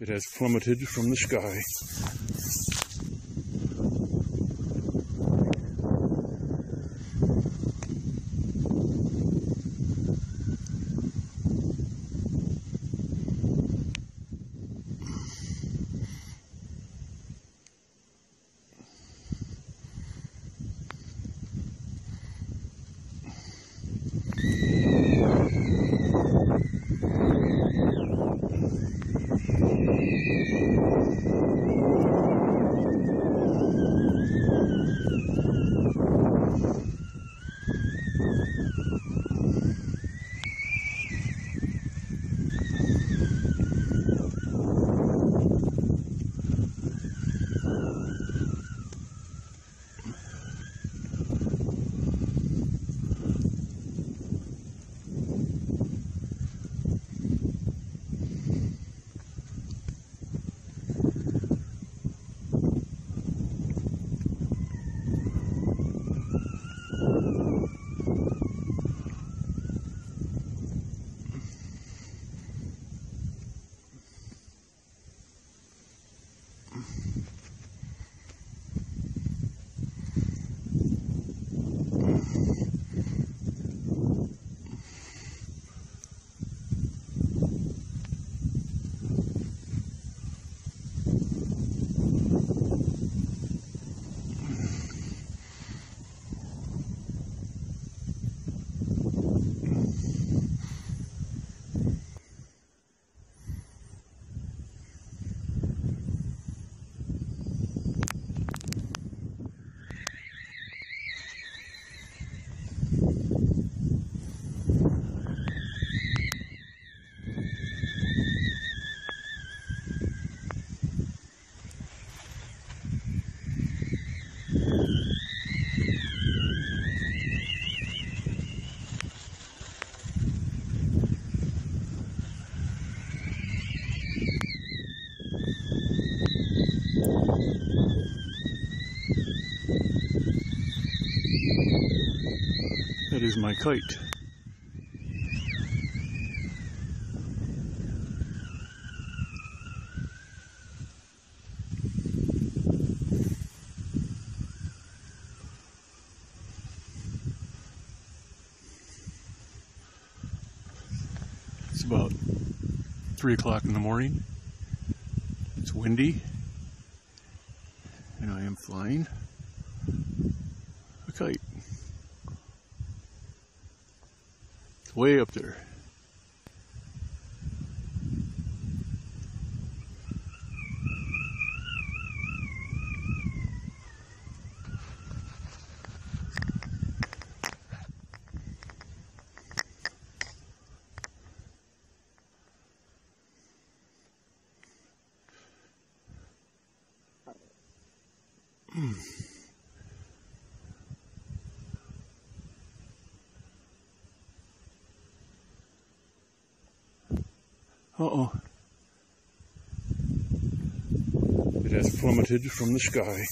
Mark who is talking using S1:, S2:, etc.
S1: It has plummeted from the sky. My kite. It's about three o'clock in the morning. It's windy, and I am flying a kite. Way up there. Hmm. Uh-oh. It has plummeted from the sky.